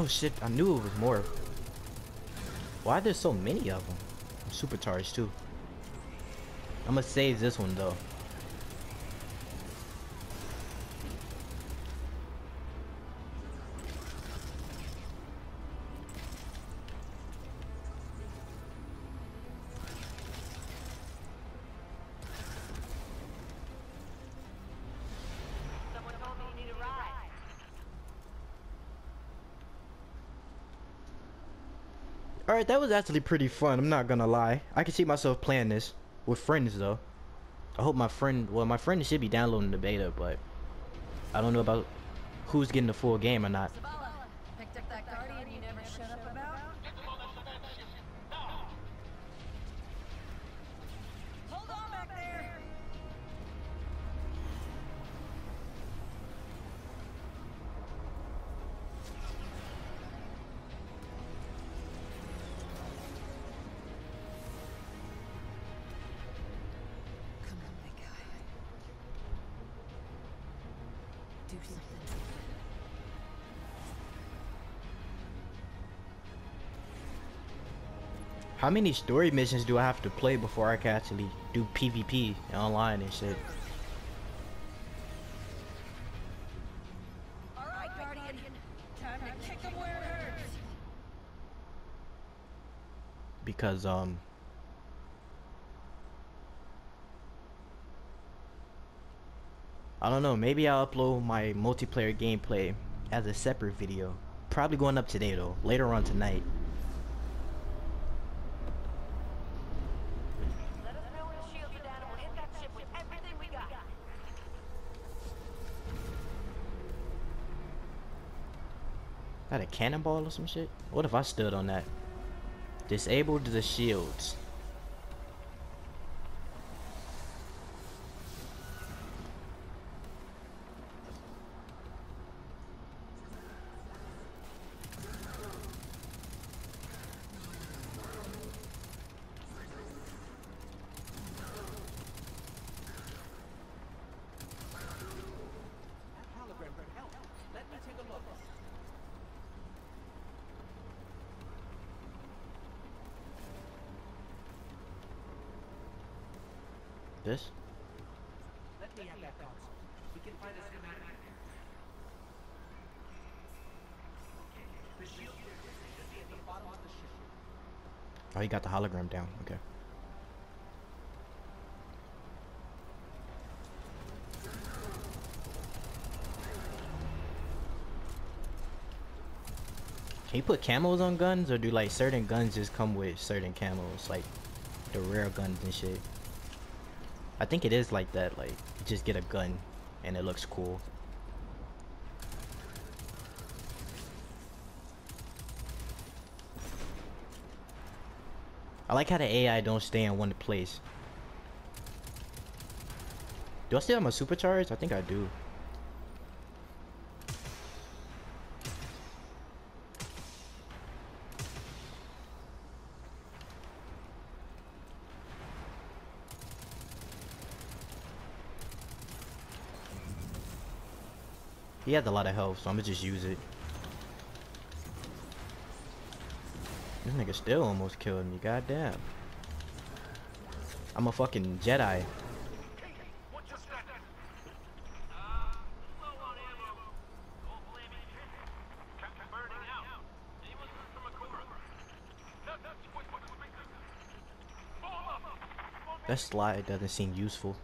Oh shit, I knew it was more. Why are there so many of them? Supercharged too. I'm gonna save this one though. Someone told me you need a ride. Alright, that was actually pretty fun, I'm not gonna lie. I can see myself playing this with friends though. I hope my friend, well my friend should be downloading the beta, but I don't know about who's getting the full game or not. Do something. How many story missions do I have to play before I can actually do PvP online and shit? All right, Guardian. Time to kick him where it hurts. Because, um... I don't know, maybe I'll upload my multiplayer gameplay as a separate video. Probably going up today though, later on tonight. Got. A cannonball or some shit? What if I stood on that? Disabled the shields. hologram could help. Let me take a look. This? Let me have that console. We can find a schematic. Okay, the shield should be at the bottom of the ship. Oh, you got the hologram down. Okay. Can you put camos on guns, or do like certain guns just come with certain camos, like the rare guns and shit? I think it is like that. Like, just get a gun, and it looks cool. I like how the AI don't stay in one place. Do I still have my supercharge? I think I do. He has a lot of health, so I'm gonna just use it. This nigga still almost killed me, goddamn. I'm a fucking Jedi. What's doesn't seem low on ammo. Don't blame me. Kept burning out. He was from a Cobra. That, that's what, what, what, what, Form up! Form That slide doesn't seem useful.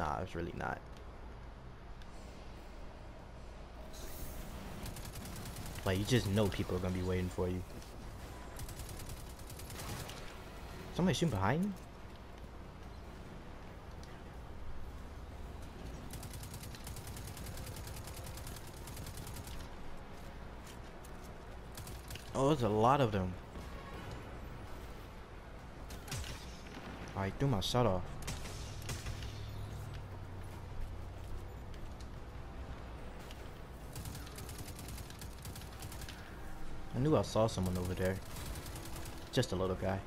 Nah, it's really not. Like, you just know people are gonna be waiting for you. Somebody shooting behind? Oh, there's a lot of them. I threw my shot off. I knew I saw someone over there. Just a little guy.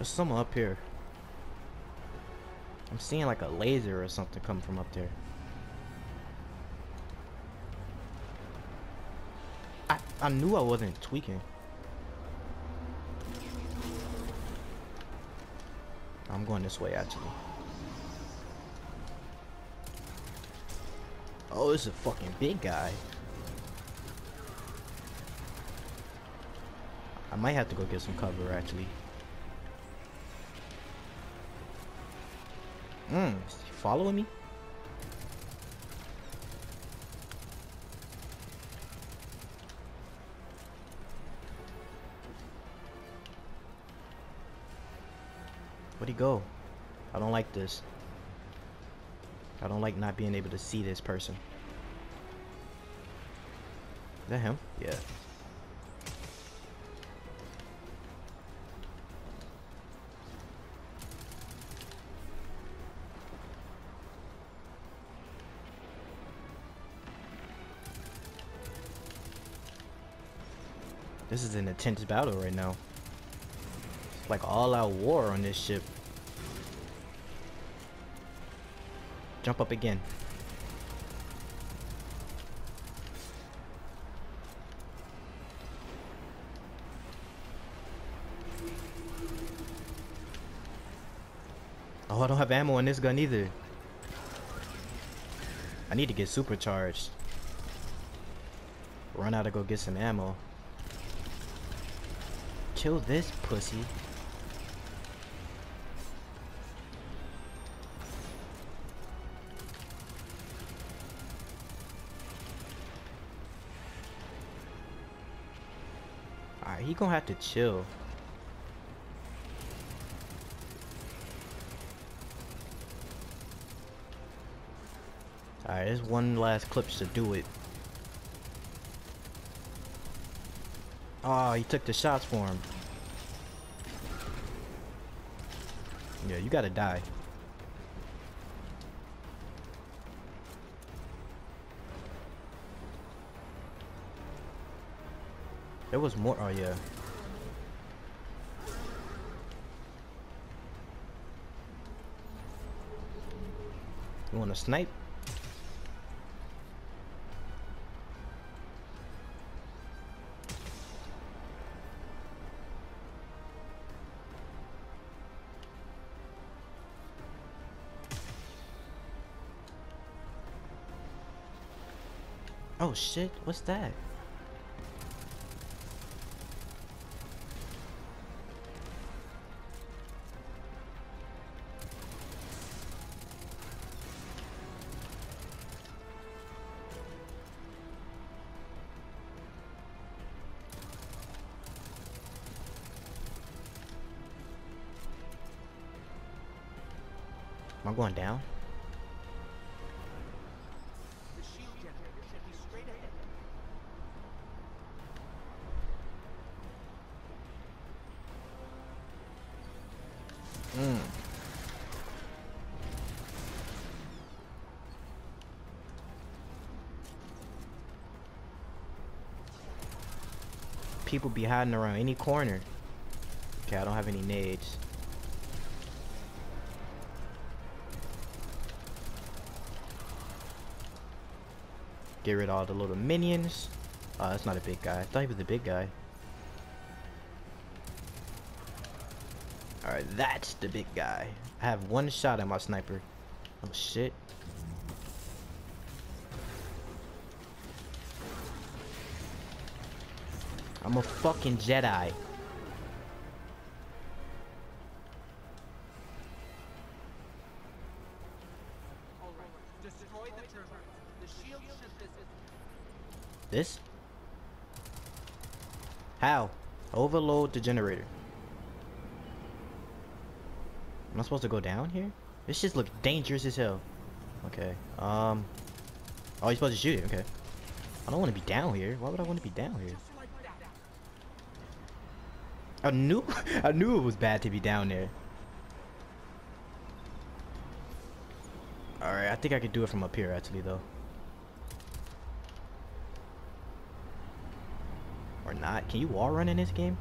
There's someone up here. I'm seeing like a laser or something come from up there. I, I knew I wasn't tweaking. I'm going this way actually. Oh, it's a fucking big guy. I might have to go get some cover actually. Is following me? Where'd he go? I don't like this. I don't like not being able to see this person. Is that him? Yeah. This is an intense battle right now. It's like all out war on this ship. Jump up again. Oh, I don't have ammo on this gun either. I need to get supercharged. Run out to go get some ammo. Kill this pussy. Alright, he gonna have to chill. Alright, there's one last clip to do it. Oh, he took the shots for him. Yeah, you gotta die. There was more. Oh, yeah. You want to snipe? Oh shit, what's that? Am I going down? People be hiding around any corner. Okay, I don't have any nades. Get rid of all the little minions. Oh, that's not a big guy. I thought he was a big guy. Alright, that's the big guy. I have one shot at my sniper. Oh shit. I'm a fucking Jedi. This? How? Overload the generator. Am I supposed to go down here? This just looks dangerous as hell. Okay. Um. Oh, you're supposed to shoot it. Okay. I don't want to be down here. Why would I want to be down here? I knew I knew it was bad to be down there. Alright, I think I could do it from up here actually though. Or not. Can you wall run in this game?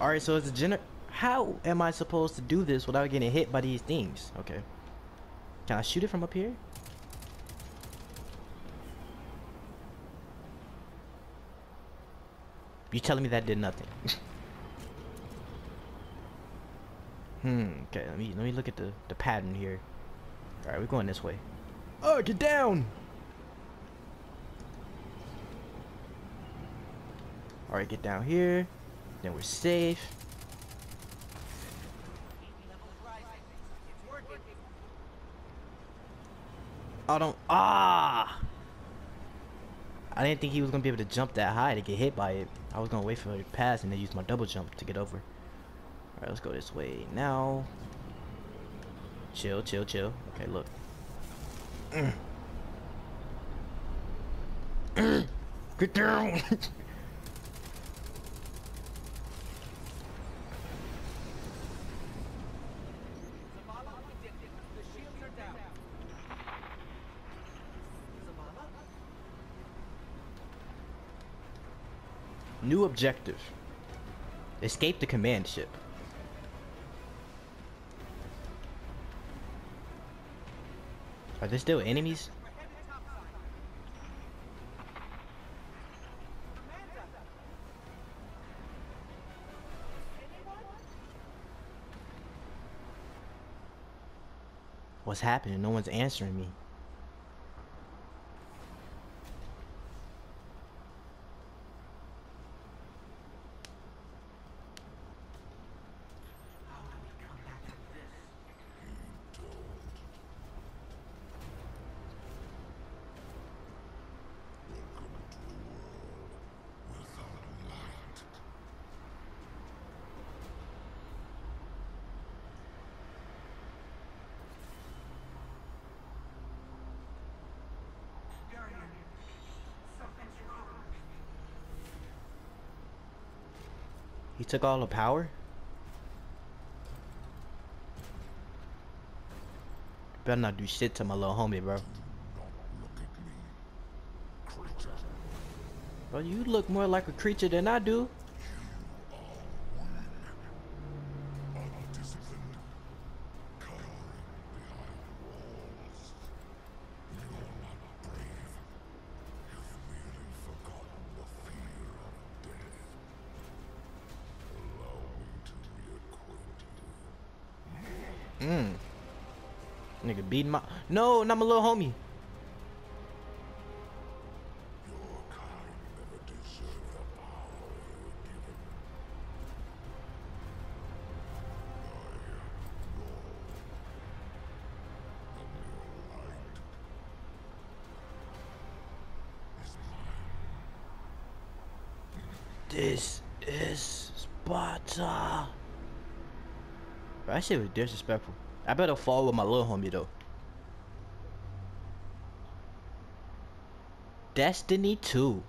Alright, so it's a gener- How am I supposed to do this without getting hit by these things? Okay. Can I shoot it from up here? You telling me that did nothing? hmm. Okay. Let me let me look at the the pattern here. All right, we're going this way. Oh, get down! All right, get down here. Then we're safe. I don't. Ah! I didn't think he was gonna be able to jump that high to get hit by it. I was gonna wait for it to pass and then use my double jump to get over. All right, let's go this way now. Chill, chill, chill. Okay, look. Get down! Zavala, we did it. The shields are down. Zavala? New objective. Escape the command ship. Are there still enemies? What's happening? No one's answering me. He took all the power? Better not do shit to my little homie, bro. Bro, you look more like a creature than I do. Mm. Nigga beating my No, not my little homie. This is Sparta. Bro, that shit was disrespectful. I better fall with my little homie though. Destiny 2.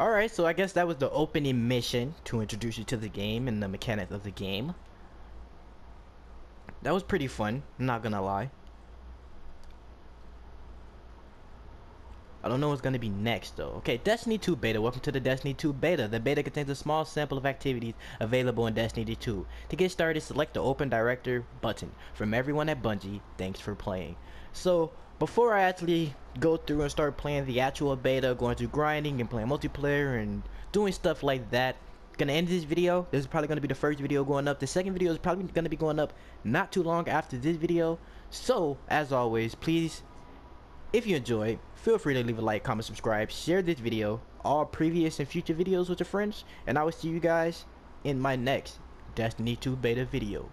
Alright, so I guess that was the opening mission to introduce you to the game and the mechanics of the game. That was pretty fun, I'm not gonna lie. I don't know what's gonna be next though. Okay, Destiny 2 beta. Welcome to the Destiny 2 beta. The beta contains a small sample of activities available in Destiny 2. To get started, select the Open Director button. From everyone at Bungie, thanks for playing. So, before I actually go through and start playing the actual beta, going through grinding and playing multiplayer and doing stuff like that, gonna end this video. This is probably gonna be the first video going up. The second video is probably gonna be going up not too long after this video. So, as always, please if you enjoyed, feel free to leave a like, comment, subscribe, share this video, all previous and future videos with your friends, and I will see you guys in my next Destiny 2 beta video.